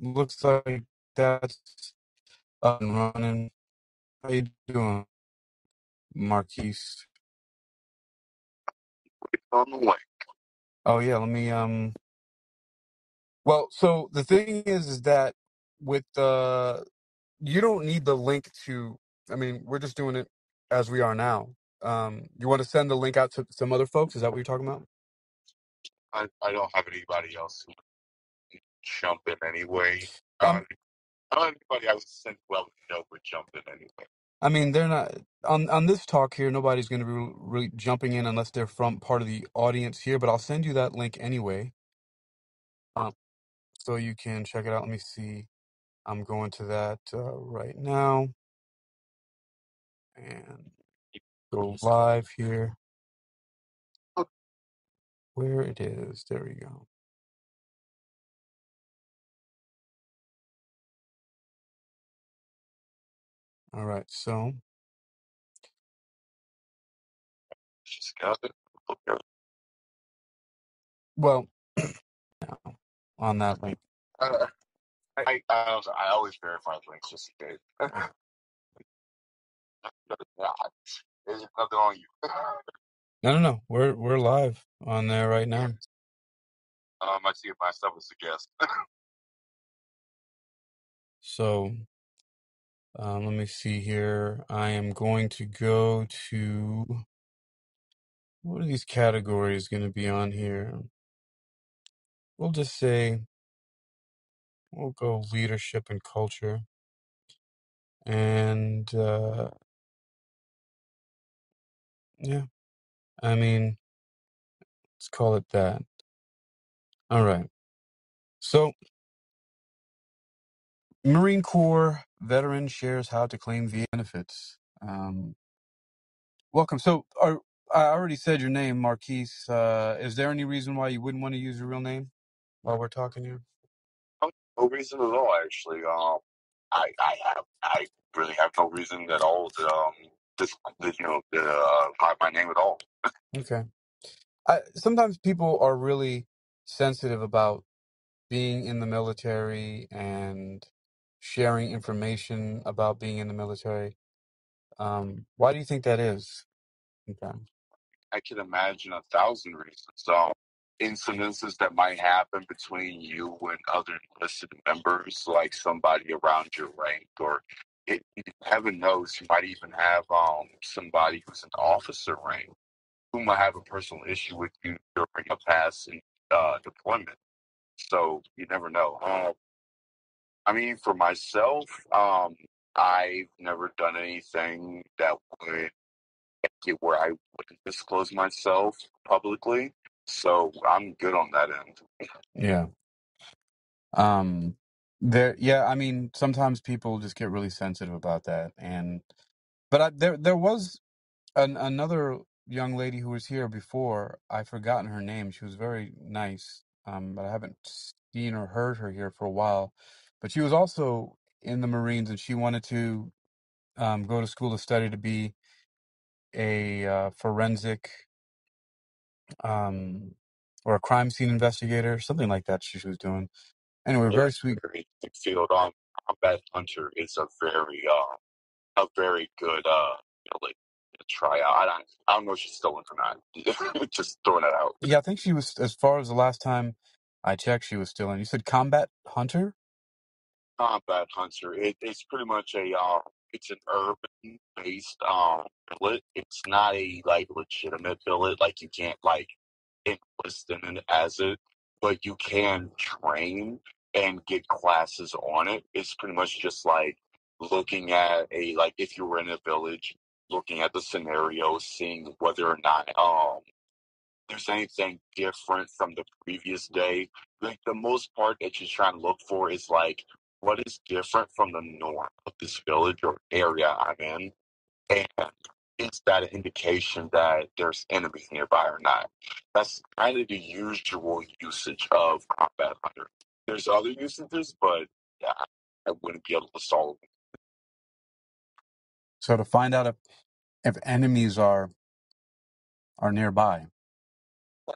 looks like that's up and running. How you doing, Marquise? on the link. Oh yeah, let me um. Well, so the thing is, is that with the you don't need the link to. I mean, we're just doing it as we are now. Um, you want to send the link out to some other folks? Is that what you're talking about? I, I don't have anybody else jump in anyway. Uh, Um, I don't have anybody I would send well know would jump in anyway. I mean, they're not on on this talk here. Nobody's going to be really jumping in unless they're from part of the audience here. But I'll send you that link anyway, um, so you can check it out. Let me see. I'm going to that uh, right now and go live here. Where it is. There we go. All right. So, She's got it. Well, now, on that link. Uh, I, I, also- I always verify links just in case. Nah, There's nothing on you. No, no, no. We're we're live on there right now. Um, I see it myself as a guest. So, um, let me see here. I am going to go to what are these categories going to be on here? We'll just say we'll go leadership and culture, and uh, yeah, I mean, let's call it that. All right. So, Marine Corps veteran shares how to claim VA benefits. Um, welcome. So, are, I already said your name, Marquise. Uh, is there any reason why you wouldn't want to use your real name while we're talking here? No no reason at all, actually. Um, I, I have, I really have no reason at all to, um, just, you know, to, uh, hide my name at all. Okay. I, sometimes people are really sensitive about being in the military and sharing information about being in the military. Um, why do you think that is? Okay. I can imagine a thousand reasons. Um, incidences that might happen between you and other enlisted members, like somebody around your rank, or it, heaven knows, you might even have um somebody who's an officer rank who might have a personal issue with you during a past uh, deployment. So you never know. Um, I mean, for myself, um, I've never done anything that would get where I wouldn't disclose myself publicly. So I'm good on that end. Yeah. Um, there, yeah, I mean, sometimes people just get really sensitive about that, and but I, there, there was an, another young lady who was here before. I've forgotten her name. She was very nice, um, but I haven't seen or heard her here for a while. But she was also in the Marines, and she wanted to um, go to school to study to be a uh, forensic um, or a crime scene investigator, something like that. She, she was doing. Anyway, Yeah, very sweet. very field. Um, combat hunter is a very uh, a very good uh, you know, like try out. I don't, I don't know if she's still in or not. Just throwing it out. Yeah, I think she was, as far as the last time I checked, she was still in. You said combat hunter? Combat Hunter. It, it's pretty much a uh, it's an urban based um billet. It's not a like legitimate billet. Like you can't like enlist in it as it, but you can train and get classes on it. It's pretty much just like looking at a like if you were in a village, looking at the scenario, seeing whether or not um there's anything different from the previous day. Like the most part that you're trying to look for is like what is different from the norm of this village or area I'm in, and is that an indication that there's enemies nearby or not? That's kind of the usual usage of combat hunter. There's other usages, but yeah, I wouldn't be able to solve. So to find out if, if enemies are are nearby.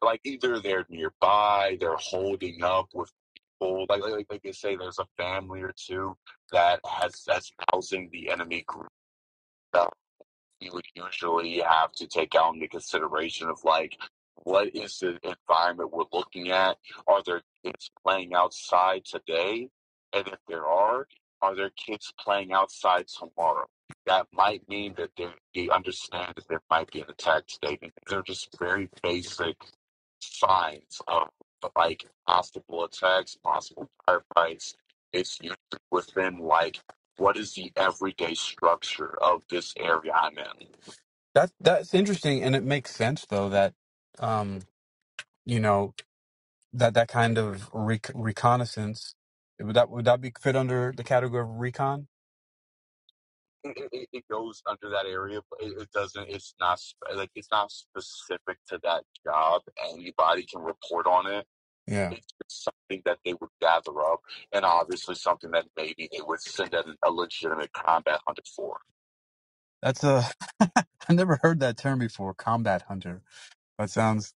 Like either they're nearby, they're holding up with like like, like they say, there's a family or two that has that's housing the enemy group that you would usually have to take out into consideration of like what is the environment we're looking at? Are there kids playing outside today? And if there are, are there kids playing outside tomorrow? That might mean that they, they understand that there might be an attack today. They're just very basic signs of like possible attacks, possible firefights. It's usually within like what is the everyday structure of this area I'm in? That that's interesting, and it makes sense though that um, you know that that kind of rec- reconnaissance would that would that be fit under the category of recon? It, it, it goes under that area, but it, it doesn't. It's not sp- like it's not specific to that job. Anybody can report on it. Yeah, It's just something that they would gather up, and obviously something that maybe they would send a, a legitimate combat hunter for. that's a I've never heard that term before. Combat hunter. That sounds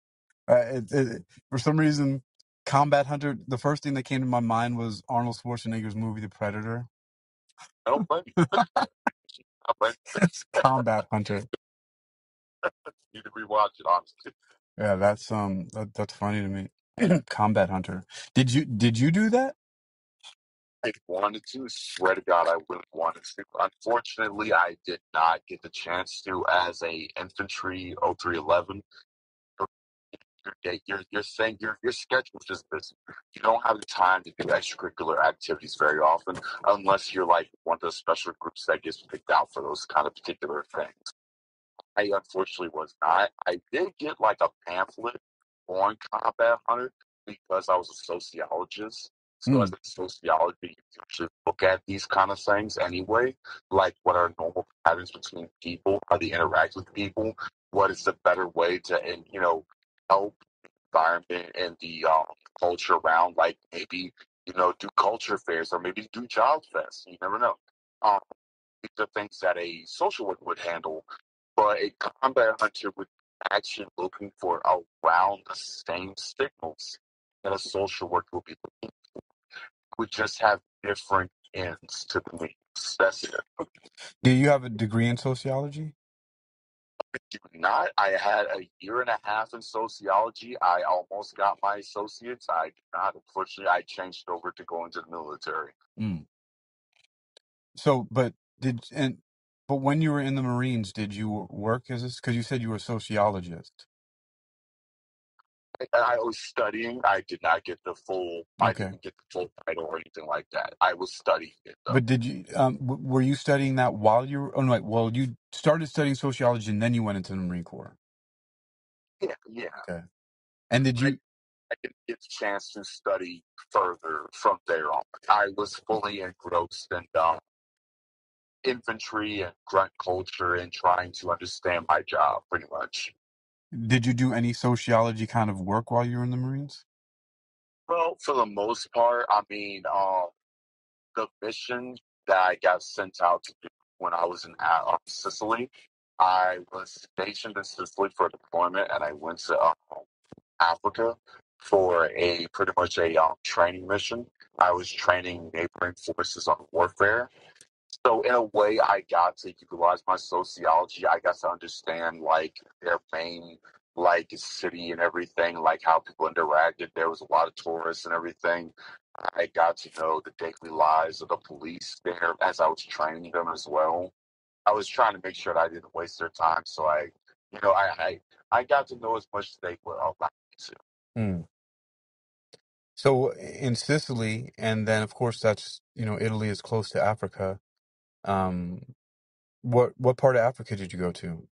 uh, it, it, for some reason. Combat hunter. The first thing that came to my mind was Arnold Schwarzenegger's movie The Predator. I don't blame you. I blame It's combat hunter. you to rewatch it, honestly. Yeah, that's um that, that's funny to me. combat hunter. Did you did you do that? I wanted to, swear to God, I really wanted to. Unfortunately, I did not get the chance to as a infantry 0311. You're, you're, saying your your schedule just busy. You don't have the time to do extracurricular activities very often, unless you're like one of the special groups that gets picked out for those kind of particular things. I unfortunately was not. I did get like a pamphlet on combat hunter because I was a sociologist. So as Mm. a sociology, you should look at these kind of things anyway, like what are normal patterns between people, how they interact with people, what is the better way to, and you know, help the environment and the um, culture around, like maybe you know, do culture fairs or maybe do job fests. You never know. Um, these are things that a social worker would handle but a combat hunter would actually looking for around the same signals that a social worker would be looking would just have different ends to the means. That's it. Do you have a degree in sociology? I do not. I had a year and a half in sociology. I almost got my associates. I did not. Unfortunately, I changed over to go into the military. Mm. So, but did and but when you were in the Marines, did you work as this? Because you said you were a sociologist. I I was studying. I did not get the full. I Okay, didn't get the full title or anything like that. I was studying it though. but did you um w- were you studying that while you were? Oh no, wait, well you started studying sociology and then you went into the Marine Corps. Yeah, yeah. Okay, and did I you? I didn't get a chance to study further from there on. I was fully engrossed in um, infantry and grunt culture and trying to understand my job pretty much. Did you do any sociology kind of work while you were in the Marines? Well, for the most part, I mean, um, the mission that I got sent out to do when I was in uh, um, Sicily, I was stationed in Sicily for deployment and I went to um, Africa for a pretty much a um, training mission. I was training neighboring forces on warfare So in a way, I got to utilize my sociology. I got to understand like their main like city and everything, like how people interacted. There was a lot of tourists and everything. I got to know the daily lives of the police there as I was training them as well. I was trying to make sure that I didn't waste their time. So I, you know, I I, I got to know as much as they would allow me to. Mm. So in Sicily, and then of course that's you know Italy is close to Africa. Um, what what part of Africa did you go to?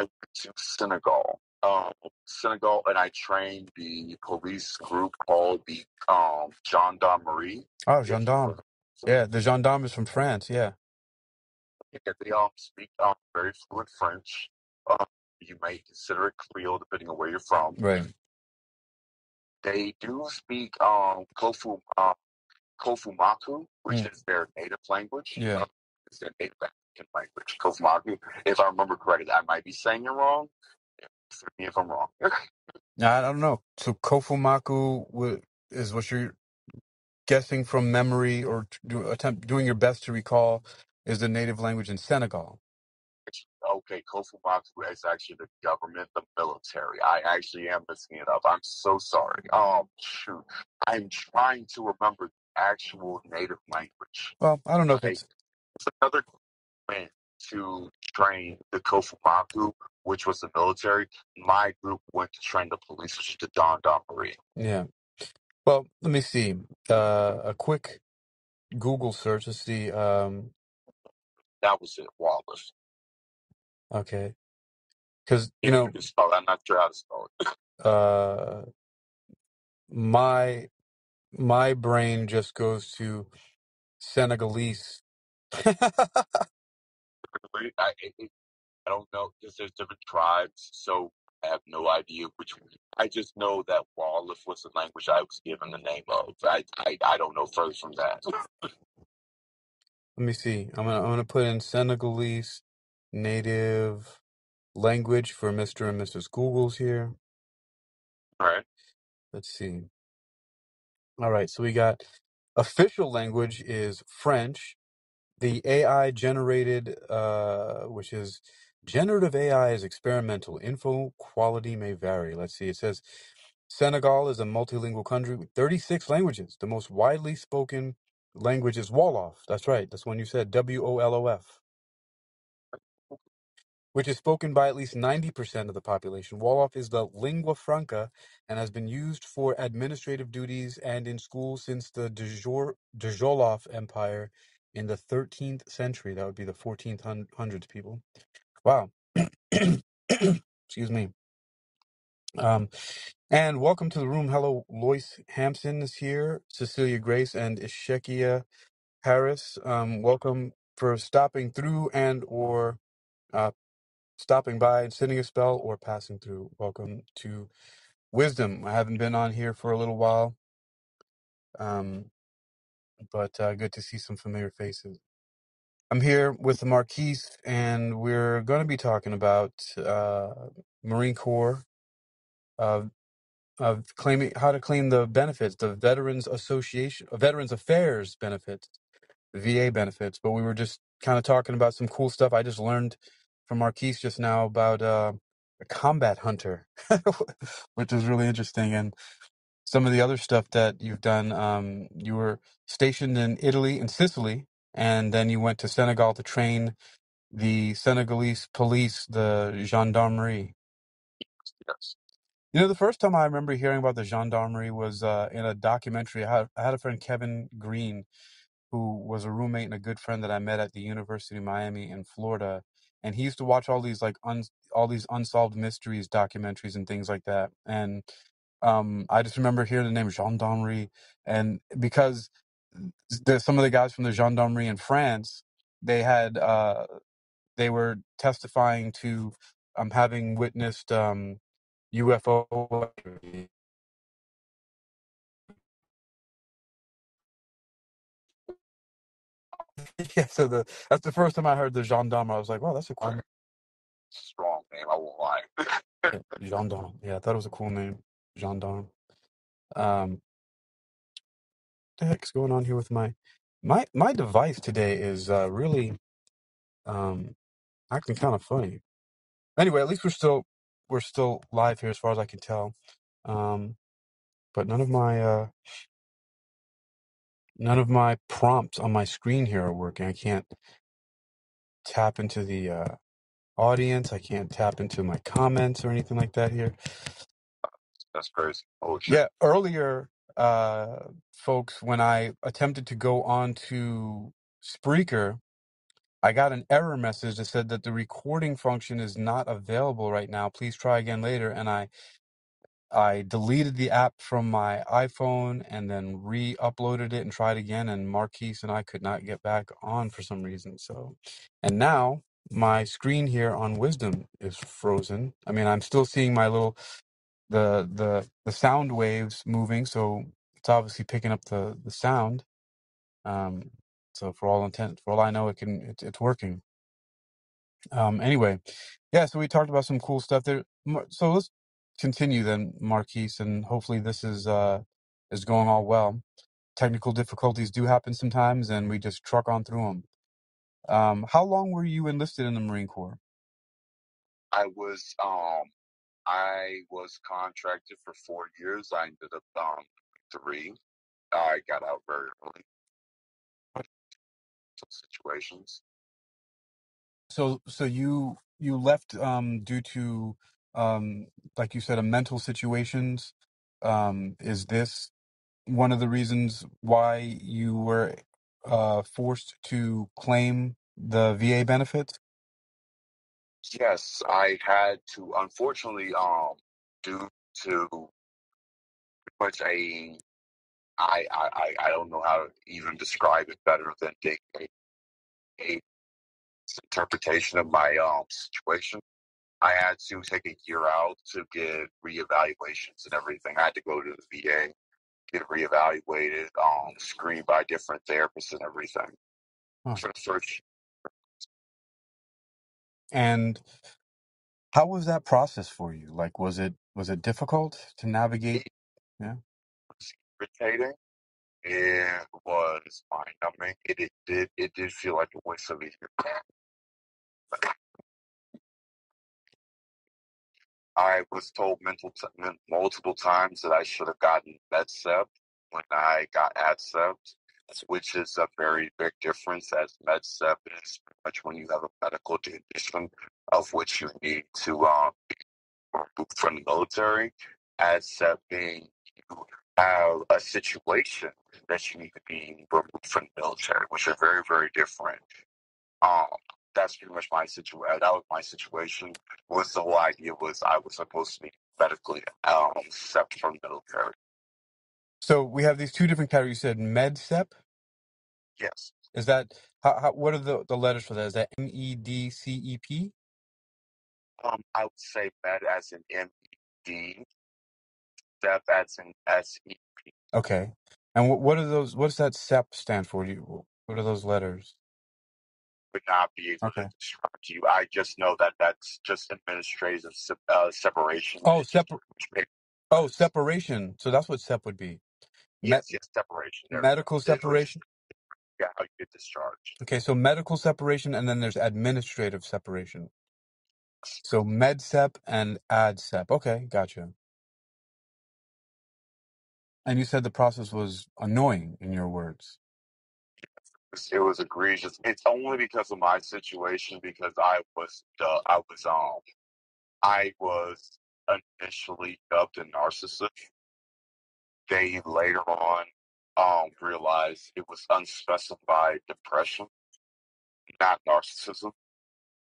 I went to Senegal. Um, Senegal, and I trained the police group called the um, Gendarmerie. Oh, If gendarme. Yeah, the gendarme is from France. Yeah, Yeah, they um, speak um, very fluent French. Um, you may consider it Creole depending on where you're from. right. They do speak um, Kofu, um, Kofumaku, which Mm. is their native language. Yeah. It's their native African language, Kofumaku. If I remember correctly, I might be saying it wrong. Forgive me if I'm wrong. I don't know. So Kofumaku wa- is what you're. guessing from memory or t- do, attempt doing your best to recall is the native language in Senegal. Okay, Kofu Maku is actually the government, the military. I actually am messing it up. I'm so sorry. Um, shoot, I'm trying to remember the actual native language. Well, I don't know if Like, it's it's another went to train the Kofu which was the military. My group went to train the police, which is the Don Don Marine. yeah. Well, let me see. Uh, a quick Google search to see. Um, That was it, Wallace. okay, because you If you know, can spell it, I'm not sure how to spell it. uh, my my brain just goes to Senegalese. I, I, I don't know because there's different tribes, so I have no idea which one. I just know that Wolof was the language I was given the name of. I I, I don't know further from that. Let me see. I'm gonna I'm gonna put in Senegalese native language for Mr. and Mrs. Google's here. right, Let's see. All right, so we got official language is French. The AI generated, uh, which is generative AI is experimental. Info quality may vary. Let's see. It says Senegal is a multilingual country with 36 languages. The most widely spoken language is Wolof. That's right. That's one you said. W O L O F. which is spoken by at least 90% of the population. Wolof is the lingua franca and has been used for administrative duties and in schools since the Djolof Empire in the 13th century. That would be the 1400s, people. Wow. Excuse me. Um, and welcome to the room. Hello, Lois Hampson is here, Cecilia Grace, and Ishekia Harris. Um, welcome for stopping through and or uh, stopping by and sending a spell or passing through. Welcome to Wisdom. I haven't been on here for a little while, um, but uh, good to see some familiar faces. I'm here with Marquise, and we're going to be talking about uh, Marine Corps of of claiming how to claim the benefits, the Veterans Association, Veterans Affairs benefits VA benefits, but we were just kind of talking about some cool stuff. I just learned from Marquise just now about uh, a combat hunter, which is really interesting, and some of the other stuff that you've done. Um, you were stationed in Italy and Sicily, and then you went to Senegal to train the Senegalese police, the gendarmerie. yes, You know, the first time I remember hearing about the gendarmerie was uh, in a documentary. I had, I had a friend, Kevin Green, who was a roommate and a good friend that I met at the University of Miami in Florida. And he used to watch all these like un- all these unsolved mysteries documentaries and things like that. And um, I just remember hearing the name gendarmerie, and because the, some of the guys from the gendarmerie in France, they had uh, they were testifying to um, having witnessed um, UFO. yeah, so the that's the first time I heard the gendarme. I was like, wow, that's a cool strong name. I won't lie. Gendarme. Yeah, I thought it was a cool name. Gendarme. Um, the heck's going on here with my my my device today is uh really um acting kind of funny. Anyway, at least we're still we're still live here as far as I can tell. Um, but none of my uh none of my prompts on my screen here are working. I can't tap into the uh audience. I can't tap into my comments or anything like that here. That's crazy. Oh shit. Yeah, earlier, uh, folks, when I attempted to go on to Spreaker, I got an error message that said that the recording function is not available right now. Please try again later. And I I deleted the app from my iPhone and then re-uploaded it and tried again. And Marquise and I could not get back on for some reason. So, and now my screen here on Wisdom is frozen. I mean, I'm still seeing my little the the the sound waves moving, so it's obviously picking up the the sound. Um, so for all intent, for all I know, it can it's it's working. Um, anyway, yeah. So we talked about some cool stuff there. So let's continue then, Marquise, and hopefully this is uh is going all well. technical difficulties do happen sometimes, and we just truck on through them. Um, how long were you enlisted in the Marine Corps? I was um I was contracted for four years. I ended up um three. I got out very early. Situations. So, so you you left um, due to, um, like you said, a mental situations. Um, is this one of the reasons why you were uh, forced to claim the VA benefits? Yes, I had to unfortunately um due to pretty much a I I I I don't know how to even describe it better than a, a, a interpretation of my um situation. I had to take a year out to get reevaluations and everything. I had to go to the VA, get reevaluated, um, screened by different therapists and everything. Huh. For the first And how was that process for you? Like, was it was it difficult to navigate? it Yeah. was irritating. It was mind numbing. It, it did it did feel like a waste of year. I was told mental t- men- multiple times that I should have gotten MedSep when I got AdSep, which is a very big difference as MedSep is pretty much when you have a medical condition of which you need to um, be removed from the military. AdSep being you have a situation that you need to be removed from the military, which are very, very different. Um, that's pretty much my situation. That was my situation. Was the whole idea was I was supposed to be medically um separate from military. So we have these two different categories. You said MedSep. Yes. Is that how, how? What are the the letters for that? Is that M E D C E P? Um, I would say med as in M E D, step as in S E. Okay. And what what are those? What does that SEP stand for? You, what are those letters? Would not be able to Okay. describe to you. I just know that that's just administrative se- uh, separation. Oh, It just separ- pretty Oh, was. separation. So that's what SEP would be. Yes, yes, separation. There we go. medical It was just separation. yeah, how you get discharged. Okay, so medical separation, and then there's administrative separation. So MedSep and AdSep. Okay, gotcha. And you said the process was annoying, in your words. it was egregious. It's only because of my situation because I was uh, I was um I was initially dubbed a narcissist. They later on um realized it was unspecified depression, not narcissism,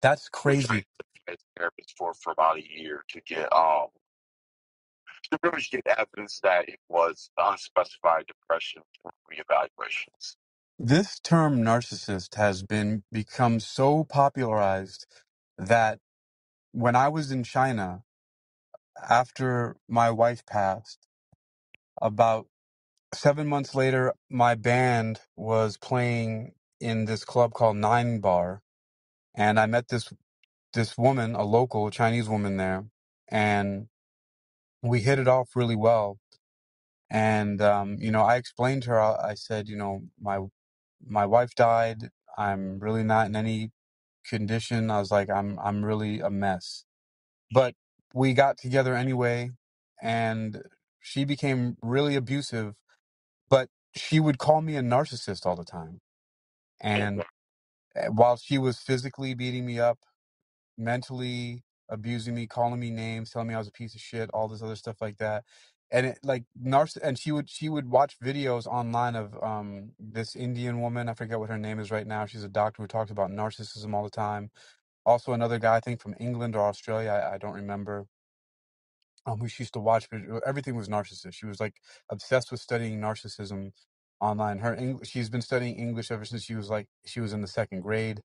That's crazy. as therapist for for about a year to get um to much get evidence that it was unspecified depression for reevaluations. This term narcissist has been become so popularized that when I was in China after my wife passed, about seven months later, my band was playing in this club called Nine Bar, and I met this this woman, a local Chinese woman there, and we hit it off really well. And um, you know, I explained to her. I I said, you know, my my wife died. I'm really not in any condition. I was like, I'm I'm really a mess. But we got together anyway, and she became really abusive. But she would call me a narcissist all the time, and uh, while she was physically beating me up mentally abusing me, calling me names, telling me I was a piece of shit, all this other stuff like that. And it like narciss and she would she would watch videos online of um this Indian woman, I forget what her name is right now. She's a doctor who talks about narcissism all the time. Also another guy, I think from England or Australia, I, I don't remember. Um, who she used to watch, but everything was narcissist. She was like obsessed with studying narcissism online. Her Eng- she's been studying English ever since she was like she was in the second grade.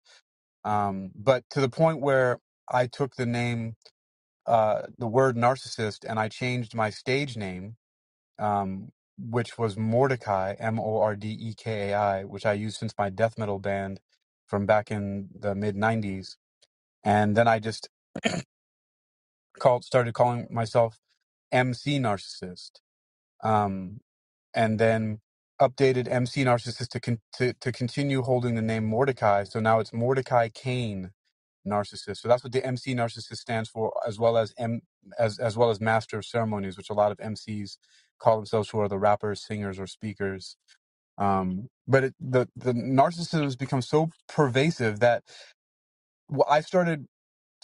Um, but to the point where I took the name uh, the word narcissist and I changed my stage name, um, which was Mordecai, M O R D E K A I, which I used since my death metal band from back in the mid 90s. And then I just called, started calling myself MC Narcissist. Um, and then updated MC Narcissist to, con- to to continue holding the name Mordecai. So now it's Mordecai Kane Narcissist. So that's what the MC Narcissist stands for, as well as M as as well as Master of Ceremonies, which a lot of MCs call themselves, who are the rappers, singers, or speakers. Um, but it, the the narcissism has become so pervasive that I started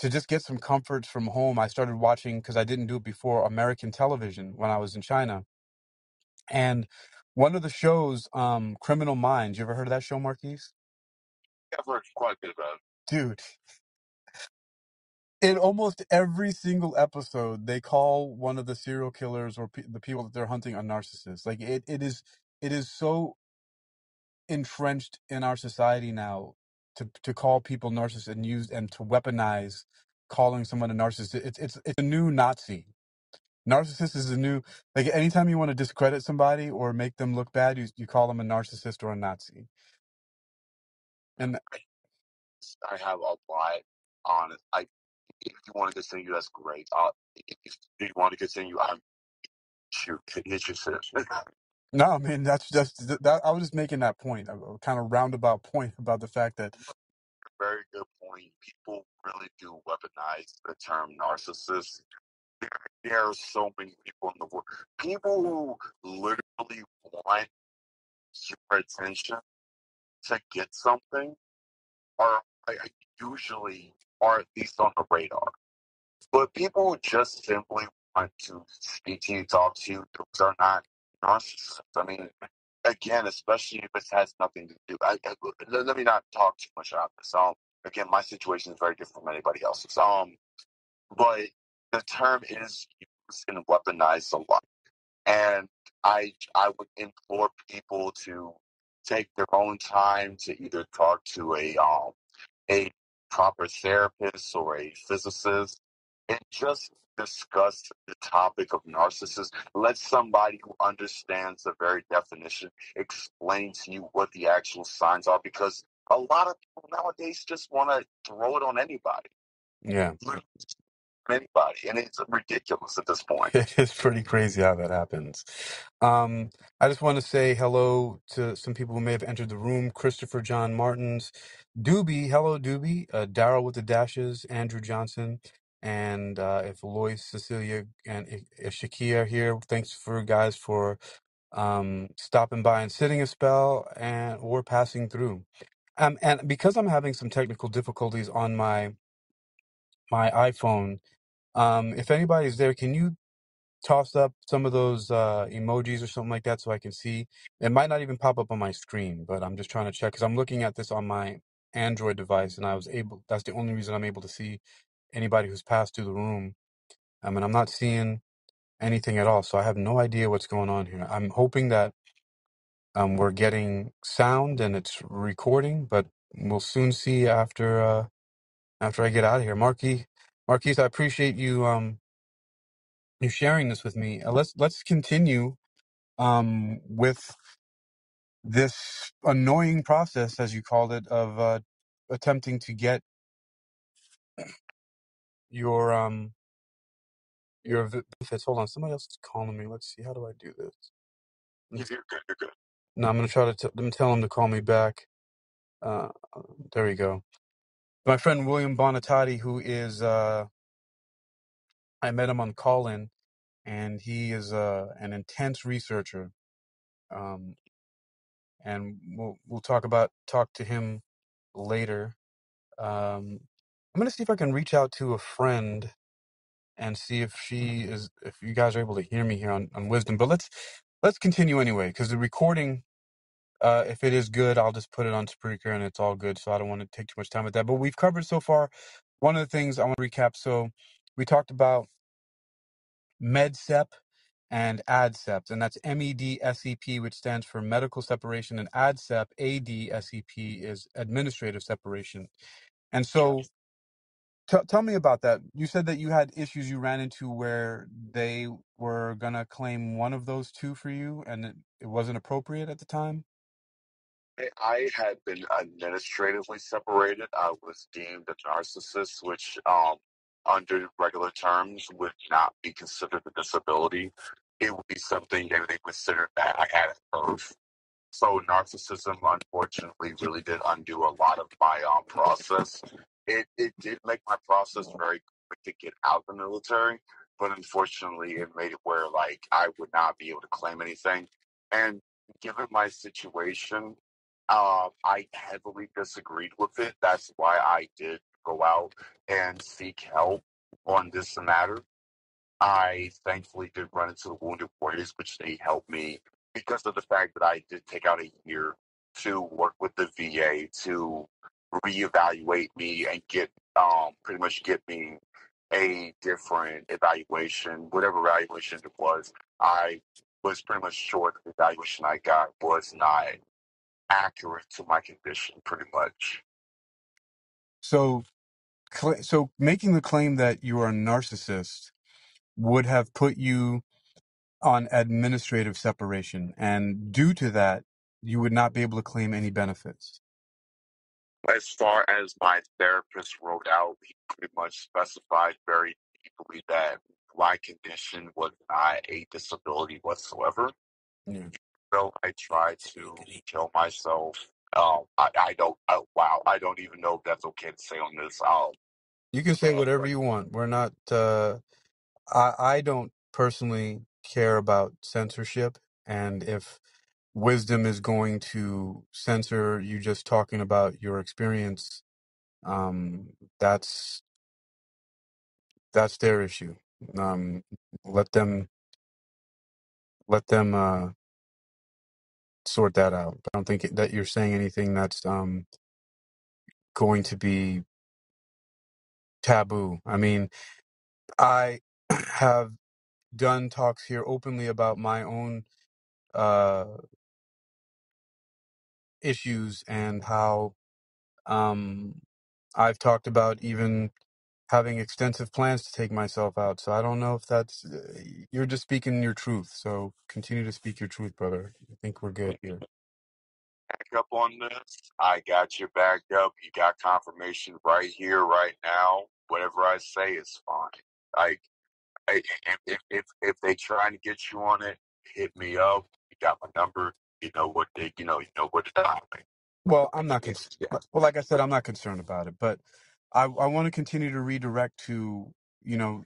to just get some comforts from home. I started watching because I didn't do it before American television when I was in China, and one of the shows, um, Criminal Minds. You ever heard of that show, Marquise? I've heard quite a bit about it. Dude, in almost every single episode, they call one of the serial killers or pe- the people that they're hunting a narcissist. Like it, it is, it is so entrenched in our society now to to call people narcissists and use and to weaponize calling someone a narcissist. It's it's it's a new Nazi. Narcissist is a new like anytime you want to discredit somebody or make them look bad, you you call them a narcissist or a Nazi. And I have a lot on it. I if you want to continue, that's great. Uh, if you want to continue, I'm shoot, hit your sis. No, I mean that's just that. I was just making that point, a, kind of roundabout point about the fact that Very good point. People really do weaponize the term narcissist. There, there are so many people in the world. People who literally want your attention to get something are I- I usually are at least on the radar. But people who just simply want to speak to you, talk to you, those are not I mean, again, especially if it has nothing to do. I, I, let let me not talk too much about this. Um, again, my situation is very different from anybody else's. Um, but the term is used and weaponized a lot, and I I would implore people to take their own time to either talk to a um a proper therapist or a physicist and just discuss the topic of narcissism. Let somebody who understands the very definition explain to you what the actual signs are because a lot of people nowadays just want to throw it on anybody. yeah, Anybody. And it's ridiculous at this point. it's pretty crazy how that happens. Um, I just want to say hello to some people who may have entered the room. Christopher John Martins, Doobie, hello Doobie, uh, Daryl with the dashes, Andrew Johnson, and uh, if Lois, Cecilia, and if Shakia are here, thanks for guys for um, stopping by and sitting a spell and or passing through. Um, and because I'm having some technical difficulties on my my iPhone, um, if anybody's there, can you toss up some of those uh, emojis or something like that so I can see? It might not even pop up on my screen, but I'm just trying to check because I'm looking at this on my Android device, and I was able. That's the only reason I'm able to see anybody who's passed through the room. I mean, I'm not seeing anything at all, so I have no idea what's going on here. I'm hoping that um, we're getting sound and it's recording, but we'll soon see after uh, after I get out of here. Marquis, Marquise, I appreciate you um, you sharing this with me. Uh, let's let's continue um, with this annoying process, as you called it, of uh, attempting to get your um your v- benefits. Hold on, somebody else is calling me. Let's see. How do I do this? You're good, you're good. No, I'm gonna try to t- me tell him to call me back. Uh, there we go. My friend William Bonatati, who is uh, I met him on call-in, and he is uh, an intense researcher. Um, and we'll we'll talk about talk to him later. Um, I'm gonna see if I can reach out to a friend and see if she is if you guys are able to hear me here on, on wisdom. But let's let's continue anyway because the recording, uh, if it is good, I'll just put it on Spreaker and it's all good. So I don't want to take too much time with that. But we've covered so far. One of the things I want to recap. So we talked about MedSep and ADSEP, and that's M-E-D-S-E-P, which stands for medical separation, and ADSEP, A-D-S-E-P, is administrative separation. And so T- tell me about that. You said that you had issues you ran into where they were gonna claim one of those two for you, and it, it wasn't appropriate at the time. I I had been administratively separated. I was deemed a narcissist, which, um, under regular terms, would not be considered a disability. It would be something that they would consider that I had at birth. So narcissism, unfortunately, really did undo a lot of my um, process. It it did make my process very quick to get out of the military, but unfortunately, it made it where like I would not be able to claim anything. And given my situation, uh, I heavily disagreed with it. That's why I did go out and seek help on this matter. I thankfully did run into the Wounded Warriors, which they helped me because of the fact that I did take out a year to work with the VA to reevaluate me and get um pretty much get me a different evaluation, whatever evaluation it was. I was pretty much sure the evaluation I got was not accurate to my condition, pretty much. So, so making the claim that you are a narcissist would have put you on administrative separation, and due to that, you would not be able to claim any benefits. As far as my therapist wrote out, he pretty much specified very deeply that my condition was not a disability whatsoever. Yeah. So I tried to kill myself. Um, I, I don't. Wow, I don't even know if that's okay to say on this. Um, You can say uh, whatever you want. We're not. Uh, I I don't personally care about censorship, and if wisdom is going to censor you just talking about your experience, um, that's that's their issue. Um, let them let them uh, sort that out. I don't think that you're saying anything that's um, going to be taboo. I mean, I have done talks here openly about my own uh, issues and how um, I've talked about even having extensive plans to take myself out. So I don't know if that's uh, you're just speaking your truth. So continue to speak your truth, brother. I think we're good here. back up on this. I got your back up. You got confirmation right here, right now. Whatever I say is fine. Like, I, if if if they trying to get you on it, hit me up. You got my number. You know what they, you know, you know what to dial me. Well, I'm not concerned. yeah. Well, like I said, I'm not concerned about it, but I I want to continue to redirect to you know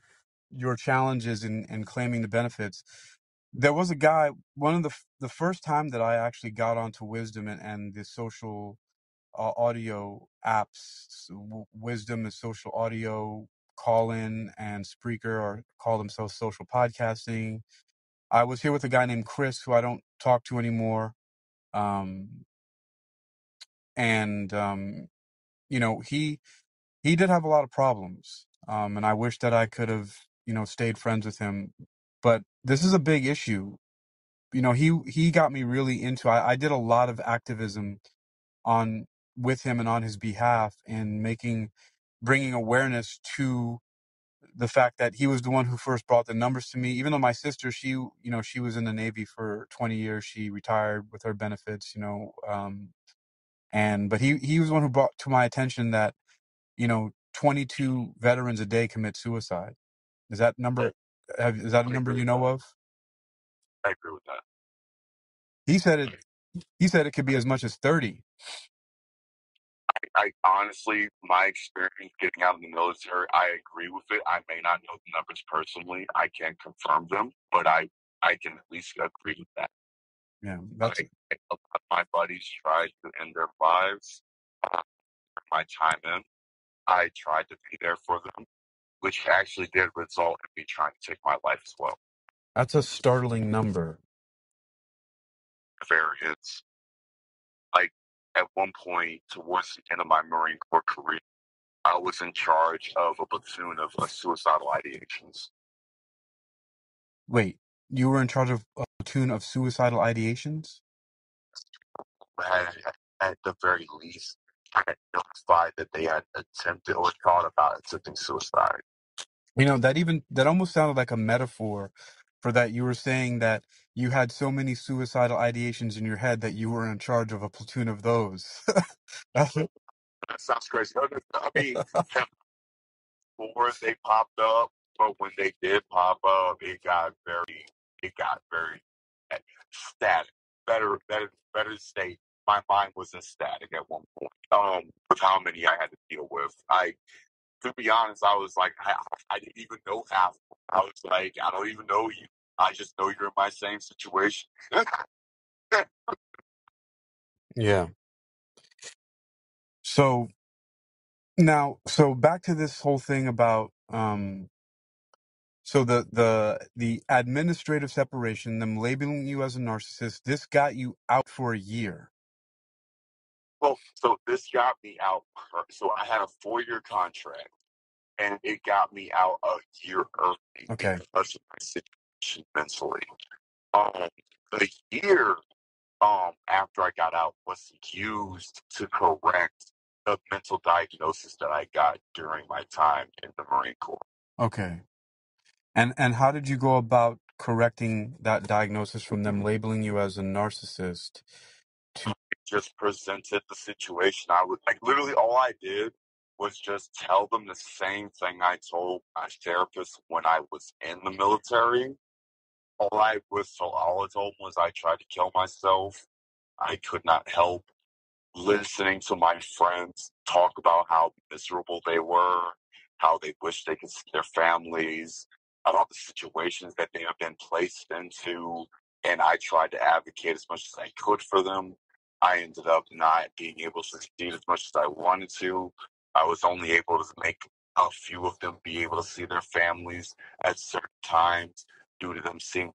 your challenges in, in claiming the benefits. There was a guy. One of the f- the first time that I actually got onto Wisdom and, and the social uh, audio apps. So W- Wisdom is social audio, call in, and Spreaker or call themselves social podcasting. I was here with a guy named Chris who I don't talk to anymore. Um, and um, you know, he he did have a lot of problems. Um, and I wish that I could have, you know, stayed friends with him. But this is a big issue. You know, he he got me really into. I, I did a lot of activism on with him and on his behalf and making bringing awareness to the fact that he was the one who first brought the numbers to me even though my sister she you know she was in the navy for 20 years she retired with her benefits you know um and but he he was the one who brought to my attention that you know 22 veterans a day commit suicide is that number have, is that a I number agree you with know that. of I agree with that. he said it he said it could be as much as 30 I honestly, my experience getting out of the military, I agree with it. I may not know the numbers personally. I can't confirm them, but I I can at least agree with that. yeah that's Like a lot of my buddies tried to end their lives. Uh, my time in, I tried to be there for them, which actually did result in me trying to take my life as well. that's a startling number Variants. Like at one point towards the end of my Marine Corps career, I was in charge of a platoon of uh, suicidal ideations. wait you were in charge of a platoon of suicidal ideations Had, at the very least, I had notified that they had attempted or thought about attempting suicide. You know, that even that almost sounded like a metaphor for that you were saying that you had so many suicidal ideations in your head that you were in charge of a platoon of those. That sounds crazy. I mean, before they popped up, but when they did pop up, it got very, it got very static. better, better, better state. My mind was ecstatic at one point. Um, with how many I had to deal with. I, to be honest, I was like, I, I didn't even know half. I was like, I don't even know you. I just know you're in my same situation. Yeah. So now, so back to this whole thing about um so the the the administrative separation, them labeling you as a narcissist, this got you out for a year. well, so this got me out. per- So I had a four year contract, and it got me out a year early Okay. because of my situation mentally. Um, the year um after I got out was used to correct the mental diagnosis that I got during my time in the Marine Corps. Okay. And and how did you go about correcting that diagnosis from them labeling you as a narcissist to Just presented the situation. I was like, literally, all I did was just tell them the same thing I told my therapist when I was in the military. All I was told, all I told was I tried to kill myself. I could not help. listening to my friends talk about how miserable they were, how they wish they could see their families, about the situations that they have been placed into. And I tried to advocate as much as I could for them. I ended up not being able to succeed as much as I wanted to. I was only able to make a few of them be able to see their families at certain times due to them seeing,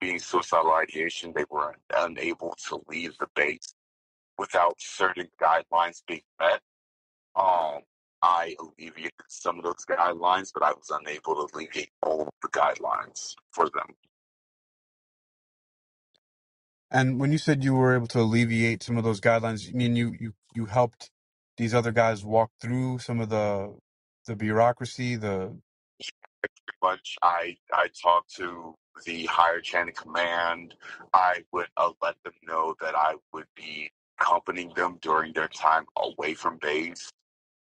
being suicidal ideation. They were unable to leave the base without certain guidelines being met. Um, I alleviated some of those guidelines, but I was unable to alleviate all of the guidelines for them. and when you said you were able to alleviate some of those guidelines, you mean you you you helped these other guys walk through some of the the bureaucracy, the much, I I talked to the higher chain of command. I would uh, let them know that I would be accompanying them during their time away from base.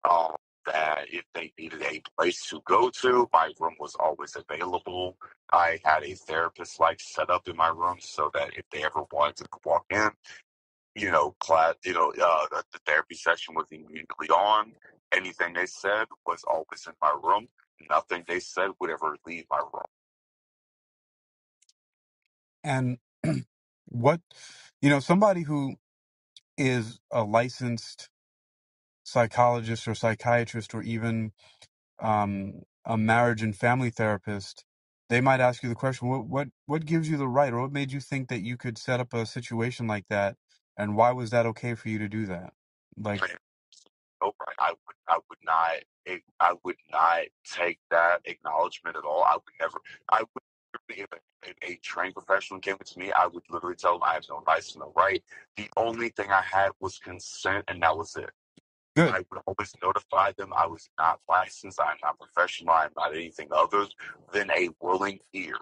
Um, that if they needed a place to go to, my room was always available. I had a therapist like set up in my room so that if they ever wanted to walk in, you know, class, you know, uh, the, the therapy session was immediately on. Anything they said was always in my room. Nothing they said would ever leave my room. and what you know somebody who is a licensed psychologist or psychiatrist or even um, a marriage and family therapist, they might ask you the question, what, what, what gives you the right or what made you think that you could set up a situation like that? And why was that okay for you to do that? Like, no right. I would I would not I would not take that acknowledgement at all. I would never I would if a, if a trained professional came to me, I would literally tell them I have no rights, no right. The only thing I had was consent and that was it. good. I would always notify them I was not licensed, I'm not professional, I'm not anything other than a willing ear.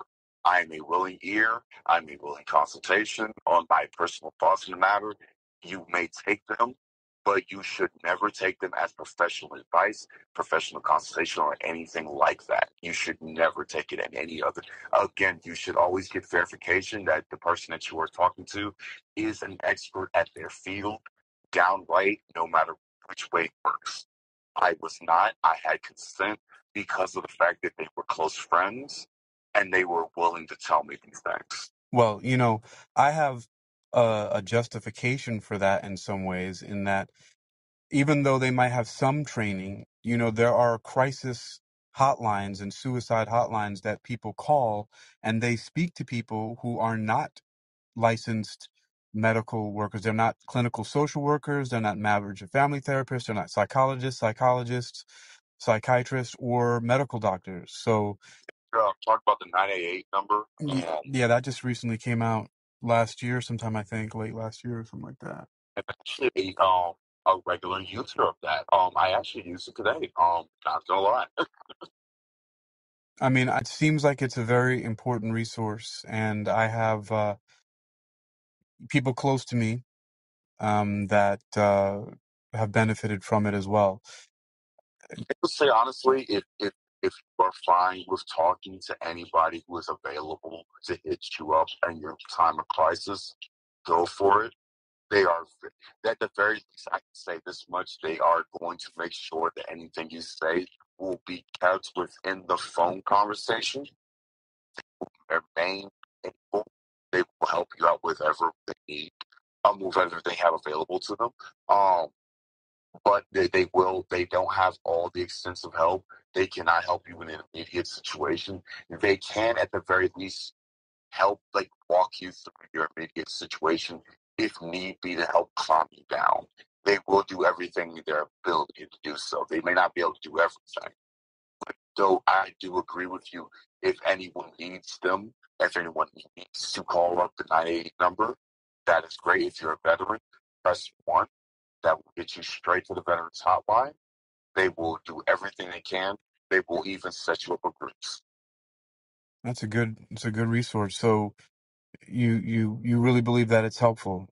I am a willing ear, I'm a willing consultation on my personal thoughts in the matter. You may take them, but you should never take them as professional advice, professional consultation, or anything like that. You should never take it in any other. Again, you should always get verification that the person that you are talking to is an expert at their field, downright, no matter which way it works. I was not. I had consent because of the fact that they were close friends and they were willing to tell me these things. Well, you know, I have a, a justification for that in some ways, in that even though they might have some training, you know, there are crisis hotlines and suicide hotlines that people call and they speak to people who are not licensed medical workers. They're not clinical social workers. They're not marriage and family therapists. They're not psychologists, psychologists, psychiatrists, or medical doctors. So, Uh, talk about the 988 number. y- Um, yeah, that just recently came out last year, sometime I think late last year or something like that. I'm actually um, a regular user of that. Um, I actually use it today. Um, not gonna lie. I mean, it seems like it's a very important resource, and I have uh, people close to me um, that uh, have benefited from it as well. I would say honestly, if if you are fine with talking to anybody who is available to hit you up in your time of crisis, go for it. They are, at the very least, I can say this much: they are going to make sure that anything you say will be kept within the phone conversation. Remain able. They will help you out with whatever they need, um, whatever they have available to them. Um, but they, they will they don't have all the extensive help they cannot help you in an immediate situation. They can at the very least help like walk you through your immediate situation if need be to help calm you down. They will do everything in their ability to do so. They may not be able to do everything But though i do agree with you if anyone needs them if anyone needs to call up the 988 number that is great. If you're a veteran press 1 that will get you straight to the Veterans Hotline. They will do everything they can. They will even set you up with groups. That's a good. It's a good resource. So you you you really believe that it's helpful?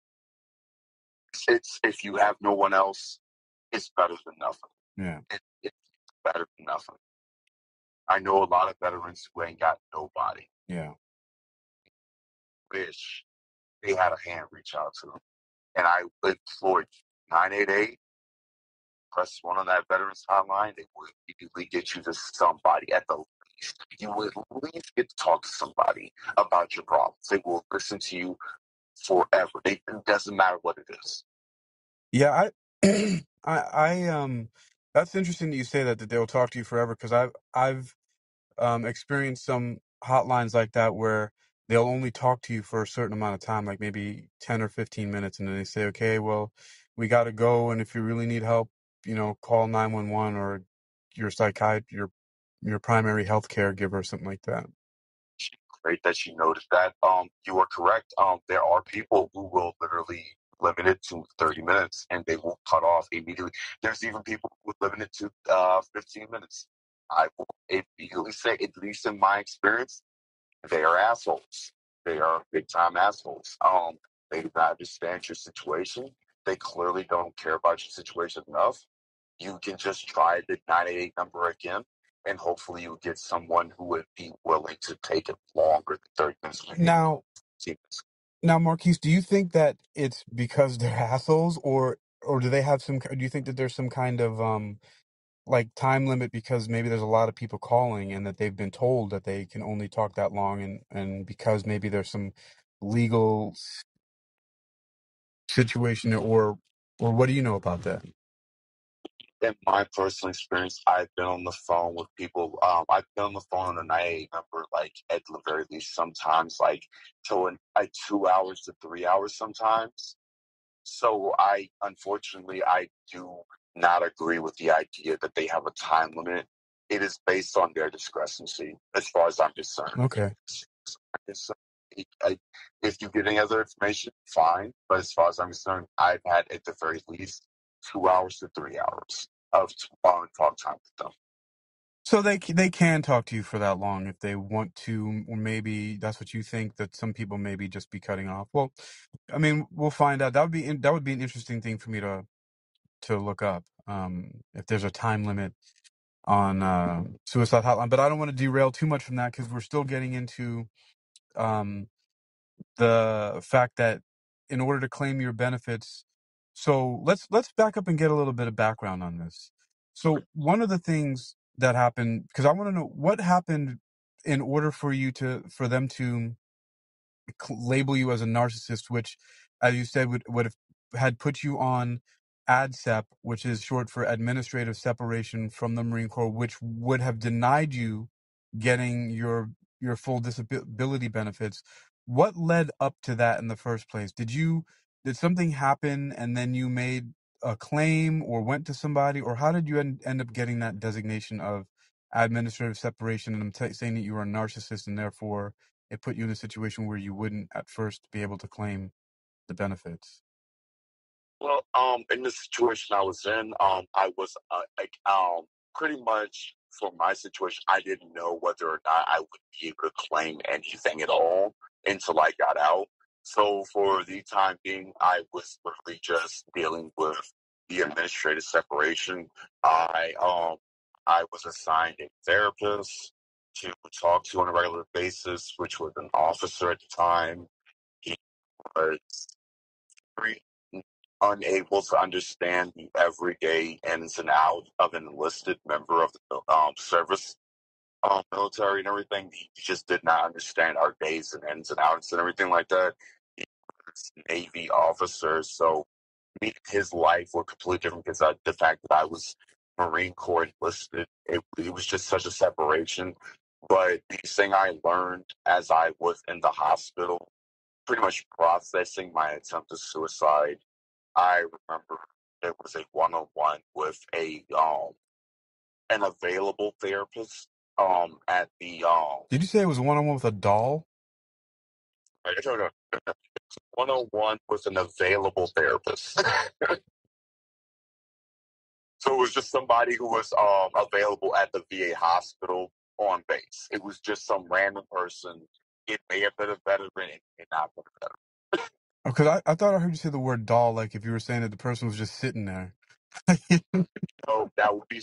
It's if you have no one else, it's better than nothing. Yeah. It, it's better than nothing. I know a lot of veterans who ain't got nobody. Yeah. Wish they had a hand reach out to them. And I implore you, 988, press one on that veterans hotline. They will immediately get you to somebody at the least. You will at least get to talk to somebody about your problems. They will listen to you forever. It doesn't matter what it is. Yeah. I I I um. That's interesting that you say that that they'll talk to you forever because I've I've um, experienced some hotlines like that where they'll only talk to you for a certain amount of time, like maybe 10 or 15 minutes, and then they say, okay, well, we got to go. And if you really need help, you know, call 911 or your psychiatrist, your, your primary health care giver or something like that. Great that you noticed that. Um, you are correct. Um, there are people who will literally limit it to 30 minutes and they will cut off immediately. There's even people who limit it to uh, 15 minutes. I will immediately say, at least in my experience, they are assholes. They are big time assholes. Um, they do not understand your situation. They clearly don't care about your situation enough. You can just try the 988 number again, and hopefully you get someone who would be willing to take it longer than 30 minutes. maybe Now, 15 minutes. now, Marquis, do you think that it's because they're assholes or, or do they have some, do you think that there's some kind of, um, like time limit because maybe there's a lot of people calling and that they've been told that they can only talk that long and and because maybe there's some legal s- situation or or what do you know about that In my personal experience, I've been on the phone with people. Um, I've been on the phone on a 988 number, like at the very least, sometimes like to an, like two hours to three hours sometimes So I unfortunately I do not agree with the idea that they have a time limit. It is based on their discrepancy, as far as I'm concerned. okay I, if you get any other information, fine. But as far as I'm concerned, I've had at the very least two hours to three hours of uh, talk time with them. so they they can talk to you for that long if they want to or maybe that's what you think that some people maybe just be cutting off well i mean we'll find out that would be in- that would be an interesting thing for me to to look up um if there's a time limit on uh suicide hotline but i don't want to derail too much from that because we're still getting into um the fact that in order to claim your benefits so let's let's back up and get a little bit of background on this so one of the things that happened because i want to know what happened in order for you to for them to label you as a narcissist, which, as you said, would would have had put you on ADSEP, which is short for Administrative Separation from the Marine Corps, which would have denied you getting your your full disability benefits. What led up to that in the first place? Did you did something happen and then you made a claim or went to somebody, or how did you end, end up getting that designation of administrative separation? And I'm t- saying that you were a narcissist and therefore it put you in a situation where you wouldn't at first be able to claim the benefits. Well, um, in the situation I was in, um, I was uh, like, um, pretty much for my situation, I didn't know whether or not I would be able to claim anything at all until I got out. So for the time being, I was literally just dealing with the administrative separation. I um, I was assigned a therapist to talk to on a regular basis, which was an officer at the time. He was unable to understand the everyday ins and outs of an enlisted member of the um, service, um, military, and everything. He just did not understand our days and ins and outs and everything like that. He was a Navy officer, so me and his life were completely different because uh, the fact that I was Marine Corps enlisted, it, it was just such a separation. But the thing I learned as I was in the hospital, pretty much processing my attempt at suicide, I remember it was a one on one with a um an available therapist um at the um Did you say it was one on one with a doll? one on one with an available therapist. So it was just somebody who was um, available at the VA hospital on base. It was just some random person. It may have been a veteran, it may not have been a veteran. Because I, I thought I heard you say the word doll, like if you were saying that the person was just sitting there. So that would be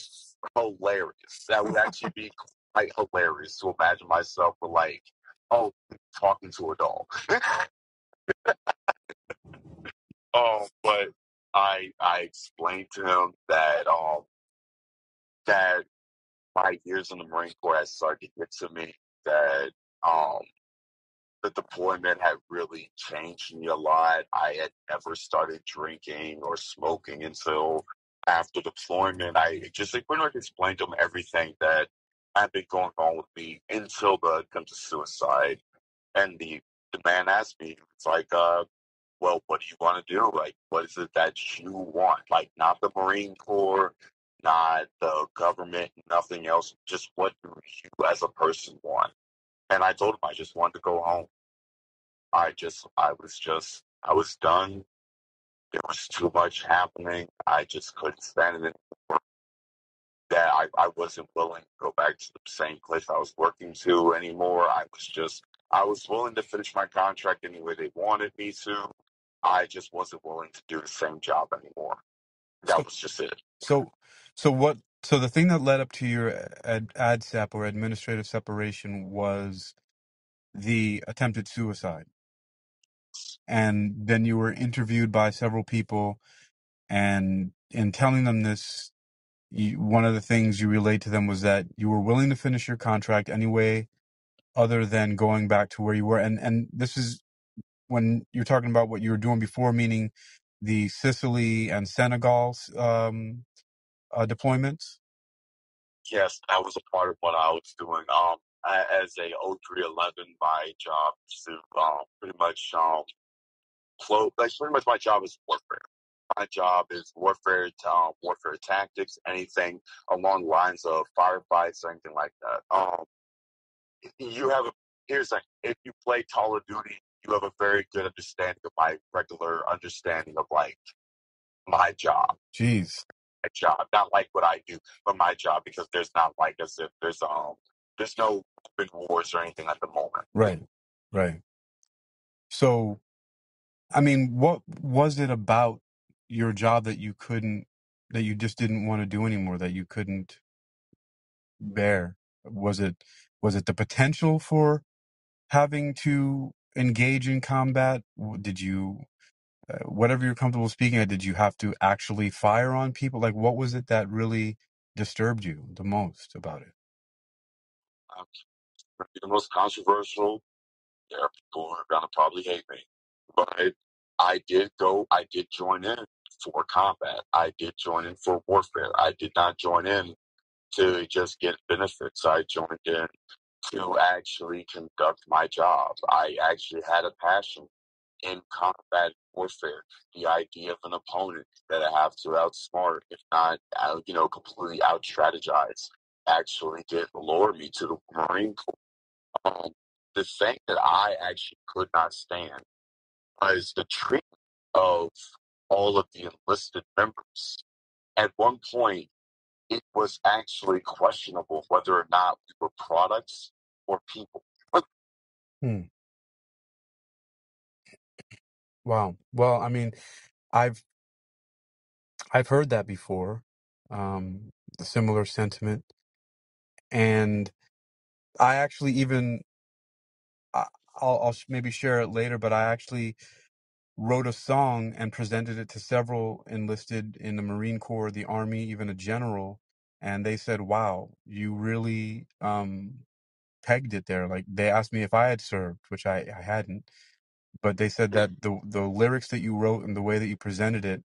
hilarious. That would actually be quite hilarious to imagine myself with like, oh, talking to a doll. um, but I I explained to him that um that my years in the Marine Corps had started to get to me that um the deployment had really changed me a lot. I had never started drinking or smoking until after deployment. I just like, pretty much explained to him everything that had been going on with me until the attempt to suicide. And the, the man asked me, it's like, uh, well, what do you want to do? Like, what is it that you want? Like, not the Marine Corps, not the government, nothing else. Just what do you as a person want? And I told him I just wanted to go home. I just, I was just, I was done. There was too much happening. I just couldn't stand it anymore. That I, I wasn't willing to go back to the same place I was working to anymore. I was just, I was willing to finish my contract any way they wanted me to. I just wasn't willing to do the same job anymore. That So, was just it. so, so what? So the thing that led up to your ad, ADSEP or administrative separation was the attempted suicide, and then you were interviewed by several people, and in telling them this, you, one of the things you relayed to them was that you were willing to finish your contract anyway, other than going back to where you were, and and this is when you're talking about what you were doing before, meaning the Sicily and Senegal um, uh, deployments. Yes, that was a part of what I was doing. Um, a- as a O three eleven, my job to um, pretty much um, close. Like pretty much my job is warfare. My job is warfare, um, warfare tactics, anything along lines of firefights or anything like that. Um, you have a here's the. If you play Call of Duty, you have a very good understanding of my regular understanding of like my job. Jeez. My job, not like what I do, but my job because there's not like as if there's um there's no open wars or anything at the moment. Right. Right. So, I mean, what was it about your job that you couldn't, that you just didn't want to do anymore, that you couldn't bear? Was it, was it the potential for having to engage in combat? Did you, uh, whatever you're comfortable speaking of, did you have to actually fire on people? Like, what was it that really disturbed you the most about it? Um, the most controversial. There are people who are gonna probably hate me, but I did go. I did join in for combat. I did join in for warfare. I did not join in to just get benefits. I joined in to actually conduct my job. I actually had a passion in combat warfare. The idea of an opponent that I have to outsmart, if not, you know, completely out strategize, actually did lure me to the Marine Corps. Um, the thing that I actually could not stand was the treatment of all of the enlisted members. At one point, it was actually questionable whether or not we were products or people. Hmm. Wow. Well, I mean, I've I've heard that before, um, similar sentiment, and I actually even I- I'll, I'll maybe share it later, but I actually wrote a song and presented it to several enlisted in the Marine Corps, the Army, even a general, and they said, "Wow, you really um, pegged it there." Like they asked me if I had served, which I, I hadn't, but they said that the the lyrics that you wrote and the way that you presented it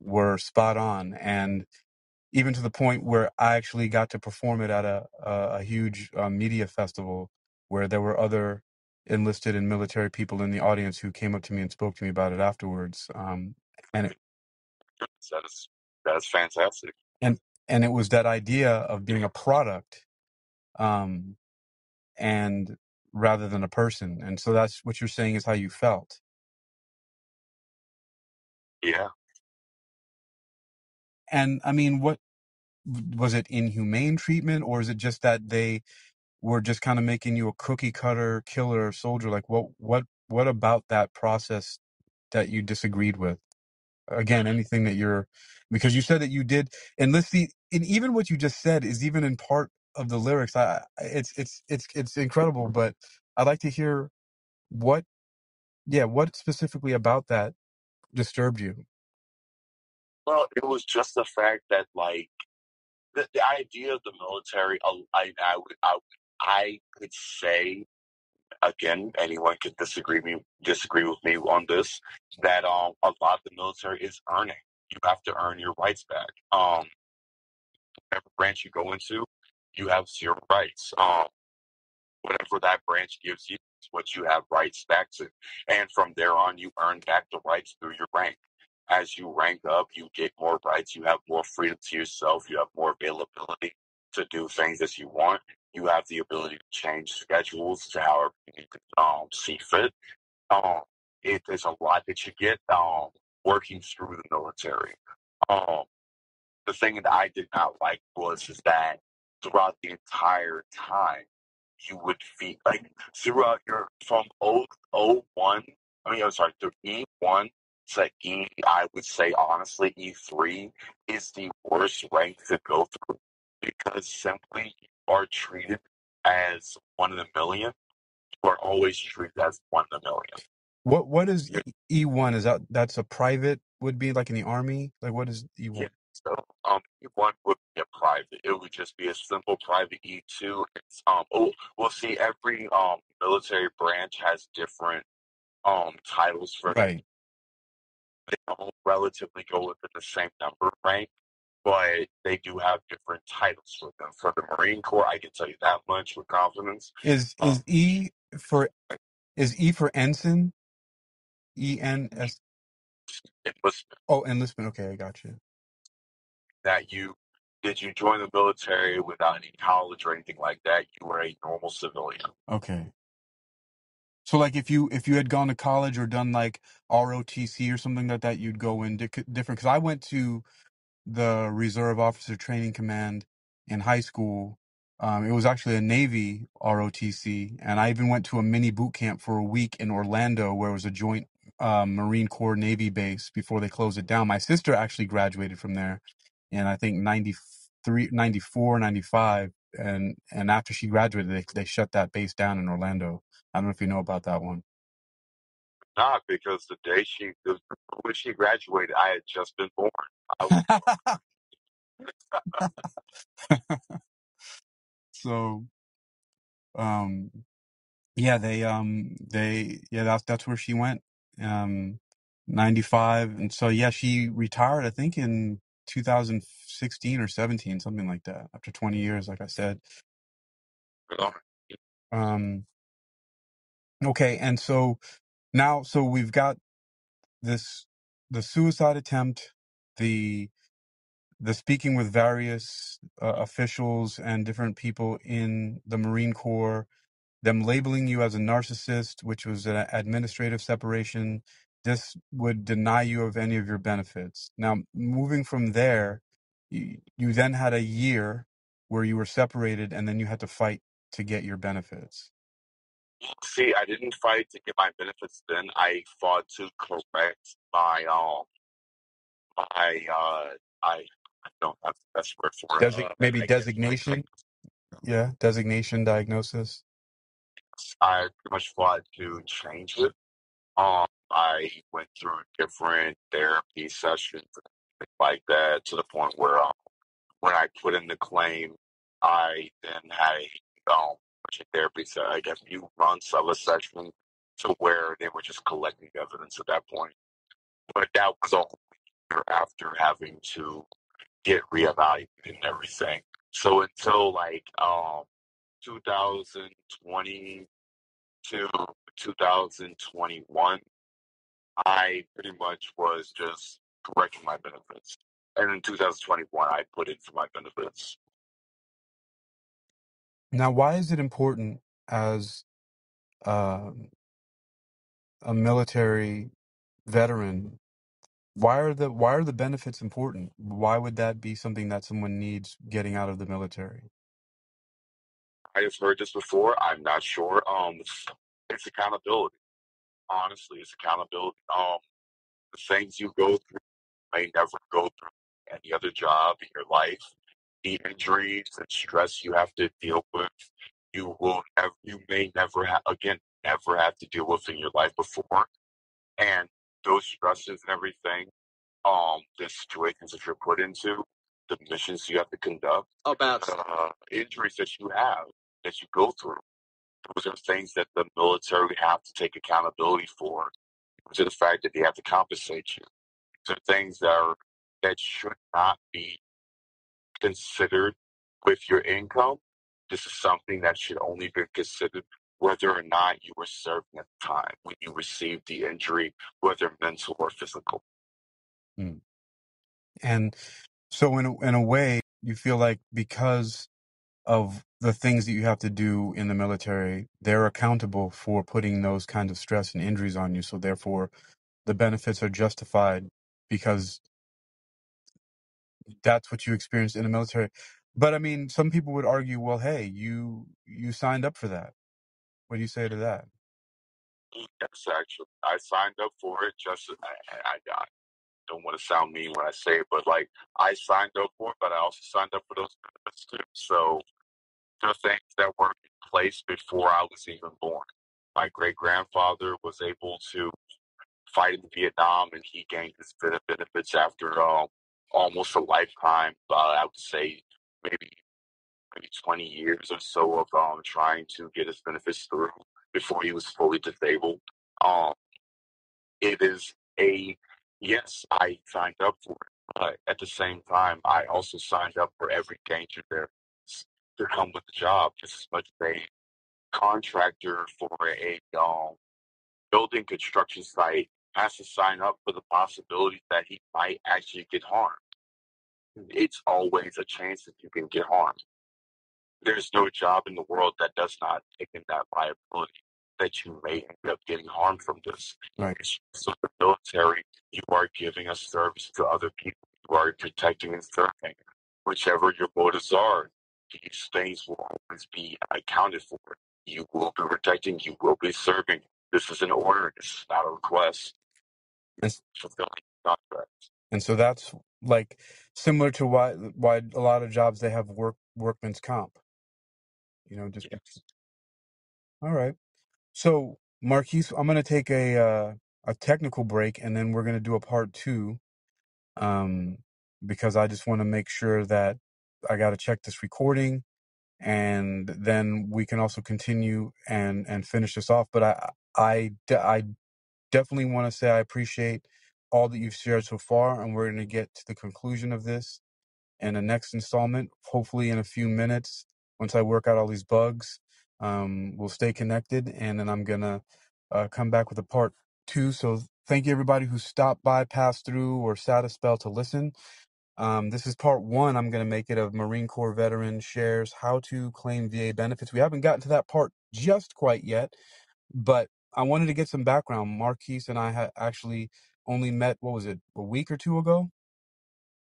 were spot on, and even to the point where I actually got to perform it at a a, a huge uh, media festival where there were other enlisted and military people in the audience who came up to me and spoke to me about it afterwards. Um, and it, That is that is fantastic. and and it was that idea of being a product, um, and rather than a person. And so that's what you're saying is how you felt. Yeah. And I mean, what was it inhumane treatment, or is it just that they were just kind of making you a cookie cutter killer soldier like what what what about that process that you disagreed with again anything that you're because you said that you did and let's see and even what you just said is even in part of the lyrics i I- it's it's it's it's incredible but i'd like to hear what yeah what specifically about that disturbed you Well, it was just the fact that like the, the idea of the military. uh, I I would I, would- I could say again, anyone could disagree me disagree with me on this. That um a lot of the military is earning. You have to earn your rights back. Um, whatever branch you go into, you have zero rights. Um, whatever that branch gives you is what you have rights back to. And from there on, you earn back the rights through your rank. As you rank up, you get more rights. You have more freedom to yourself. You have more availability to do things as you want. You have the ability to change schedules to however you um, see fit. Um, it, there's a lot that you get um, working through the military. Um, the thing that I did not like was is that throughout the entire time you would feel like throughout your from O O one I mean I'm sorry to E one to E I would say honestly E three is the worst rank to go through because simply are treated as one in a million. You are always treated as one in a million. what what is You're E- e1 is that that's a private would be like in the army like what is Yeah. e1 So um E1 would be a private. It would just be a simple private E2. It's um oh we'll see every um military branch has different um titles for right They all relatively go within the same number rank, but they do have different titles for them. For the Marine Corps, I can tell you that much with confidence. is Um is e for is e for ensign E N S. it was Oh, enlistment. Okay, I got you. that you did you join the military without any college or anything like that, you were a normal civilian. Okay. So, like, if you if you had gone to college or done like ROTC or something like that, you'd go in di- different. Because I went to the Reserve Officer Training Command in high school. Um, it was actually a Navy ROTC, and I even went to a mini boot camp for a week in Orlando, where it was a joint um, Marine Corps Navy base before they closed it down. My sister actually graduated from there and I think 93, 94, 95, and and after she graduated, they they shut that base down in Orlando. I don't know if you know about that one. Not because the day she the, when she graduated, I had just been born. I was so, um, Yeah, they um they yeah that's that's where she went. Um 95 and so yeah, she retired I think in 2016 or 17 something like that after 20 years like I said. Um okay, and so now so we've got this the suicide attempt, the the speaking with various uh, officials and different people in the Marine Corps them labeling you as a narcissist, which was an administrative separation, this would deny you of any of your benefits. Now, moving from there, you, you then had a year where you were separated and then you had to fight to get your benefits. See, I didn't fight to get my benefits then. I fought to correct my um my uh I I don't have the best word for it. Desi- Uh, maybe I guess my designation. Yeah. Designation, diagnosis. I pretty much fought to change it. Um I went through different therapy sessions like that to the point where um, when I put in the claim, I then had a um, therapy, so I guess months of a session to where they were just collecting evidence at that point. But that was all after having to get reevaluated and everything. So until like um 2020 to 2021, I pretty much was just correcting my benefits. And in 2021, I put in for my benefits. Now, why is it important as um a military veteran? Why are the why are the benefits important? Why would that be something that someone needs getting out of the military? I have heard this before. I'm not sure. Um, it's, accountability. Honestly, it's accountability. Um, the things you go through may never go through any other job in your life. The injuries and stress you have to deal with, you will never, you may never have, again, never have to deal with in your life before. And those stresses and everything, um, the situations that you're put into, the missions you have to conduct, about uh, injuries that you have, that you go through. Those are things that the military have to take accountability for. Are the fact that they have to compensate you. Are things that are that should not be considered with your income. This is something that should only be considered whether or not you were serving at the time when you received the injury, whether mental or physical. Mm. And so, in a, in a way, you feel like because of the things that you have to do in the military, they're accountable for putting those kinds of stress and injuries on you. So, therefore, the benefits are justified because that's what you experienced in the military. But I mean, some people would argue, well, hey, you you signed up for that. What do you say to that? Yes, actually, I signed up for it just I, I, I don't want to sound mean when I say it, but like I signed up for it, but I also signed up for those benefits too. So the things that were in place before I was even born. My great grandfather was able to fight in Vietnam, and he gained his bene- benefits after um, almost a lifetime. Uh, I would say maybe maybe 20 years or so of um, trying to get his benefits through before he was fully disabled. Um, it is a yes, I signed up for it, but at the same time, I also signed up for every danger there is to come with the job, just as much as a contractor for a um, building construction site has to sign up for the possibility that he might actually get harmed. It's always a chance that you can get harmed. There's no job in the world that does not take in that liability that you may end up getting harmed from this. Right. So the military, you are giving a service to other people. You are protecting and serving. Whichever your motives are, these things will always be accounted for. You will be protecting. You will be serving. This is an order. This is not a request. And, s- Fulfilling contracts. and so that's like similar to why why a lot of jobs they have work workman's comp. You know, just all right. So Marquis, I'm gonna take a uh, a technical break, and then we're gonna do a part two. Um, because I just want to make sure that I got to check this recording and then we can also continue and and finish this off. But I I I definitely want to say I appreciate all that you've shared so far, and we're going to get to the conclusion of this in the next installment, hopefully in a few minutes. Once I work out all these bugs, um, we'll stay connected, and then I'm gonna uh, come back with a part two. So thank you everybody who stopped by, passed through, or sat a spell to listen. Um, this is part one. I'm going to make it of Marine Corps veteran shares how to claim VA benefits. We haven't gotten to that part just quite yet, but I wanted to get some background. Marquis and I had actually only met, what was it, a week or two ago?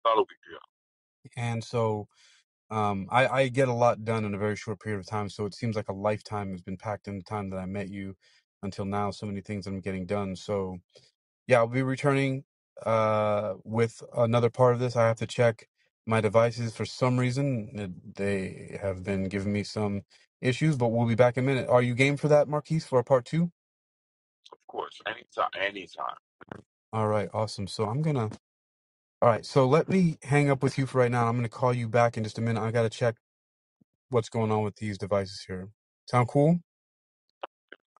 Not a big deal. And so um, I, I get a lot done in a very short period of time. So it seems like a lifetime has been packed in the time that I met you until now. So many things I'm getting done. So yeah, I'll be returning uh, with another part of this. I have to check my devices for some reason. it- They have been giving me some issues, but we'll be back in a minute. Are you game for that, Marquis, for a part two? Of course. Anytime. Anytime. All right, awesome. So I'm gonna. All right, so let me hang up with you for right now. I'm gonna call you back in just a minute. I gotta check what's going on with these devices here. Sound cool?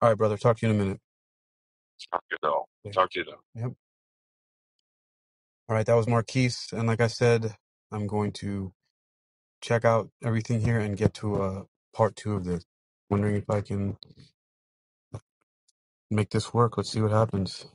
All right, brother. Talk to you in a minute. Talk to you though. Yeah. Talk to you though. Yep. All right, that was Marquis, and like I said, I'm going to check out everything here and get to uh part two of this. Wondering if I can make this work. Let's see what happens.